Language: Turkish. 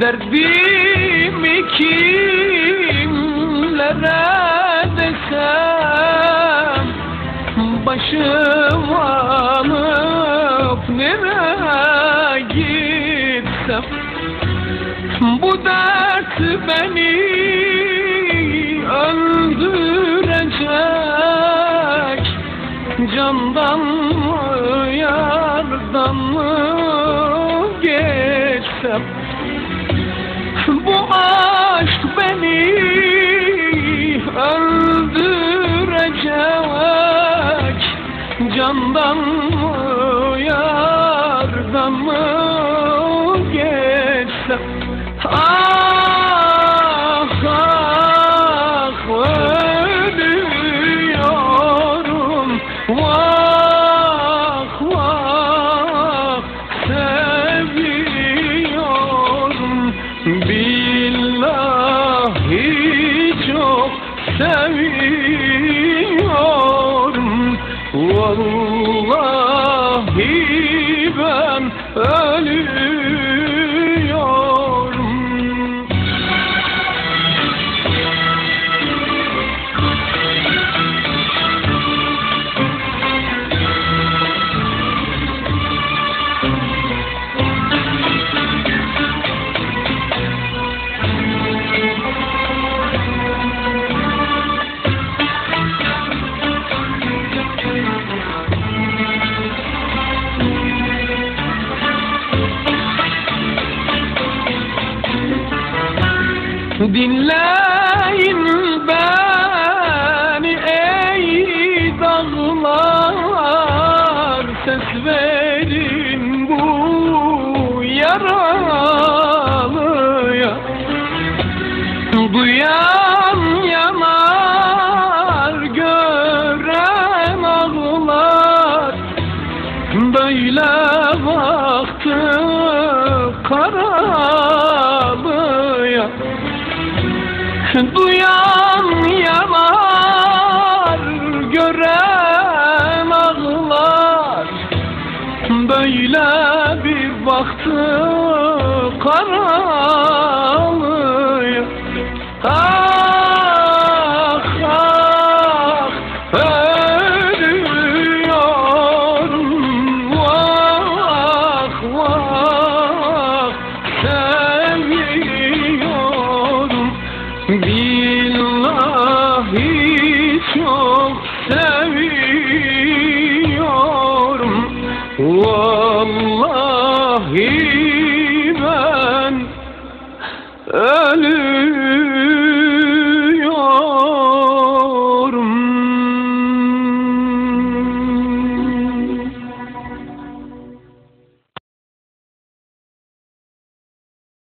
Derdimi kimlere desem Başım alıp nereye gitsem? Bu dert beni öldürecek Candan mı yardan mı geçsem Candan mı yardan mı geçsem Ah ah ölüyorum. Vah vah seviyorum. Billahi çok seviyorum Vallahi ben ölüyorum Dinleyin beni ey dağlar. Ses verin bu yaralıya. Duyan yanar gören ağlar. Böyle baktı Duyan yanar, gören ağlar. Böyle bir baktı karalıya Billahi çok seviyorum. Vallahi ben ölüyorum